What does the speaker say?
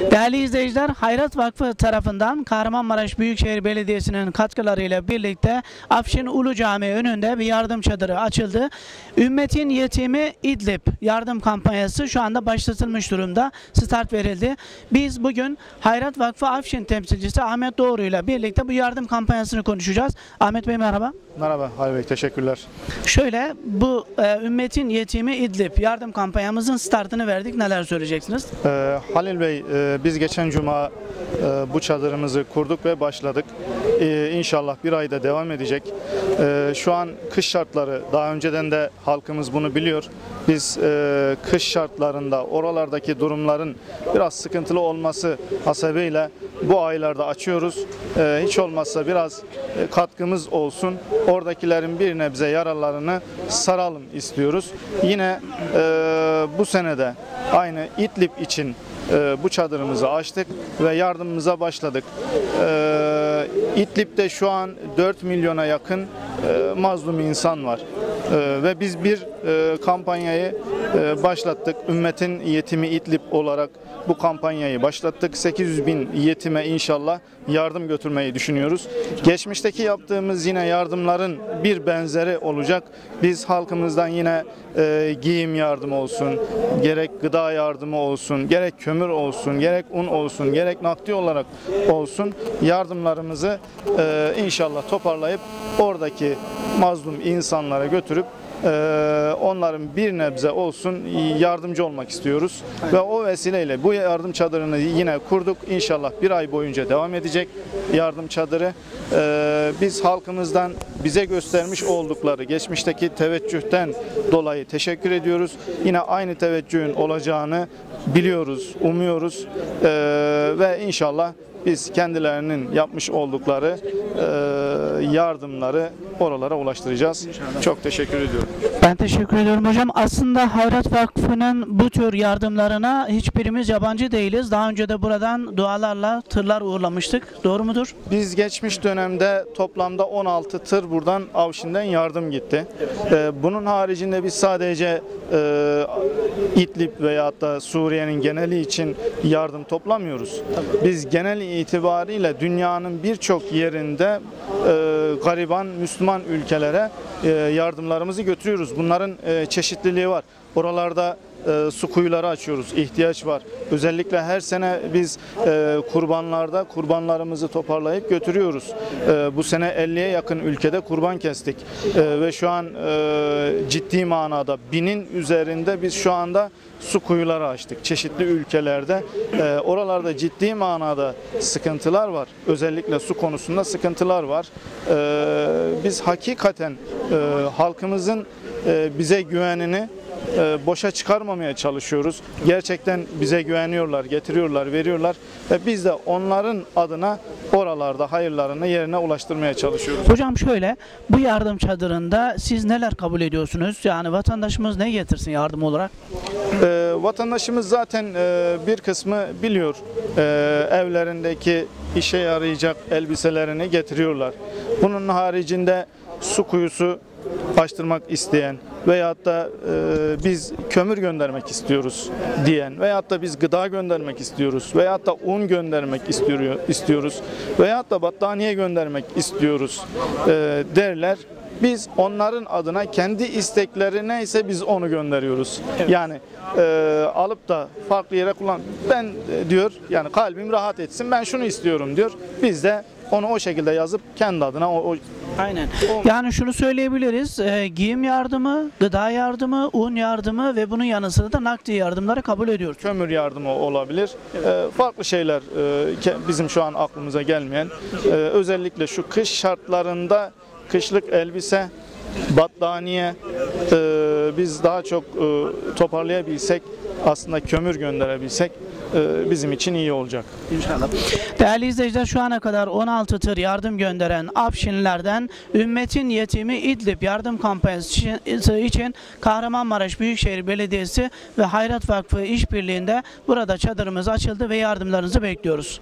Değerli izleyiciler, Hayrat Vakfı tarafından Kahramanmaraş Büyükşehir Belediyesi'nin katkılarıyla birlikte Afşin Ulu Camii önünde bir yardım çadırı açıldı. Ümmetin Yetimi İdlib yardım kampanyası şu anda başlatılmış durumda. Start verildi. Biz bugün Hayrat Vakfı Afşin temsilcisi Ahmet Doğru ile birlikte bu yardım kampanyasını konuşacağız. Ahmet Bey merhaba. Merhaba Halil Bey, teşekkürler. Şöyle bu e, Ümmetin Yetimi İdlib yardım kampanyamızın startını verdik. Neler söyleyeceksiniz? Ee, Halil Bey, e, biz geçen cuma e, bu çadırımızı kurduk ve başladık. Ee, inşallah bir ayda devam edecek. Ee, şu an kış şartları, daha önceden de halkımız bunu biliyor. Biz e, kış şartlarında oralardaki durumların biraz sıkıntılı olması hasebiyle bu aylarda açıyoruz. Ee, hiç olmazsa biraz e, katkımız olsun. Oradakilerin bir nebze yaralarını saralım istiyoruz. Yine bu senede aynı İdlib için e, bu çadırımızı açtık ve yardımımıza başladık. E, İdlib'de şu an 4 milyona yakın e, mazlum insan var. E, ve biz bir e, kampanyayı başlattık. Ümmetin yetimi İdlib olarak bu kampanyayı başlattık. 800 bin yetime inşallah yardım götürmeyi düşünüyoruz. Geçmişteki yaptığımız yine yardımların bir benzeri olacak. Biz halkımızdan yine e, giyim yardımı olsun, gerek gıda yardımı olsun, gerek kömür olsun, gerek un olsun, gerek nakdi olarak olsun yardımlarımızı e, inşallah toparlayıp oradaki mazlum insanlara götürüp ee, onların bir nebze olsun yardımcı olmak istiyoruz. Ve o vesileyle bu yardım çadırını yine kurduk. İnşallah bir ay boyunca devam edecek yardım çadırı. Ee, biz halkımızdan bize göstermiş oldukları geçmişteki teveccühten dolayı teşekkür ediyoruz. Yine aynı teveccühün olacağını biliyoruz, umuyoruz Ee, ve inşallah biz kendilerinin yapmış oldukları e, yardımları oralara ulaştıracağız. Çok teşekkür ediyorum. Ben teşekkür ediyorum hocam. Aslında Hayrat Vakfı'nın bu tür yardımlarına hiçbirimiz yabancı değiliz. Daha önce de buradan dualarla tırlar uğurlamıştık. Doğru mudur? Biz geçmiş dönemde toplamda 16 tır buradan Avşin'den yardım gitti. Ee, bunun haricinde biz sadece e, İdlib veyahut da Suriye'nin geneli için yardım toplamıyoruz. Biz genel itibariyle dünyanın birçok yerinde e, gariban Müslüman ülkelere e, yardımlarımızı götürüyoruz. Bunların e, çeşitliliği var. Oralarda e, su kuyuları açıyoruz. ihtiyaç var. Özellikle her sene biz e, kurbanlarda kurbanlarımızı toparlayıp götürüyoruz. E, bu sene 50'ye yakın ülkede kurban kestik. E, ve şu an e, ciddi manada binin üzerinde biz şu anda su kuyuları açtık. Çeşitli ülkelerde e, oralarda ciddi manada sıkıntılar var. Özellikle su konusunda sıkıntılar var. E, biz hakikaten e, halkımızın e, bize güvenini boşa çıkarmamaya çalışıyoruz. Gerçekten bize güveniyorlar, getiriyorlar, veriyorlar ve biz de onların adına oralarda hayırlarını yerine ulaştırmaya çalışıyoruz. Hocam şöyle bu yardım çadırında siz neler kabul ediyorsunuz? Yani vatandaşımız ne getirsin yardım olarak? Ee, vatandaşımız zaten e, bir kısmı biliyor. Ee, evlerindeki işe yarayacak elbiselerini getiriyorlar. Bunun haricinde su kuyusu açtırmak isteyen veyahut da e, biz kömür göndermek istiyoruz diyen veyahut da biz gıda göndermek istiyoruz veyahut da un göndermek istiyor, istiyoruz veyahut da battaniye göndermek istiyoruz e, derler. Biz onların adına kendi istekleri neyse biz onu gönderiyoruz. Yani e, alıp da farklı yere kullan. Ben e, diyor yani kalbim rahat etsin ben şunu istiyorum diyor. Biz de onu o şekilde yazıp kendi adına o, o Aynen. Yani şunu söyleyebiliriz. e, giyim yardımı, gıda yardımı, un yardımı ve bunun yanı sıra da nakdi yardımları kabul ediyoruz. kömür yardımı olabilir. Ee, farklı şeyler e, bizim şu an aklımıza gelmeyen. Ee, özellikle şu kış şartlarında kışlık elbise, battaniye e, biz daha çok e, toparlayabilsek aslında kömür gönderebilsek e, bizim için iyi olacak. İnşallah. Değerli izleyiciler şu ana kadar 16 tır yardım gönderen Afşinlerden Ümmetin Yetimi İdlib yardım kampanyası için- için Kahramanmaraş Büyükşehir Belediyesi ve Hayrat Vakfı işbirliğinde burada çadırımız açıldı ve yardımlarınızı bekliyoruz.